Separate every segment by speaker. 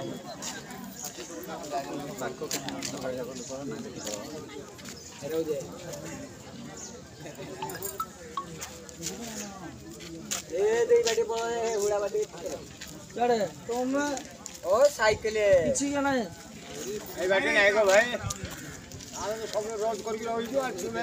Speaker 1: তোমরা ও সাইকেলে কিছু জানা
Speaker 2: এই বাটি নাই গো ভাই আমি সব রোজ করি রইছো আর তুমি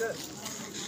Speaker 2: That's it.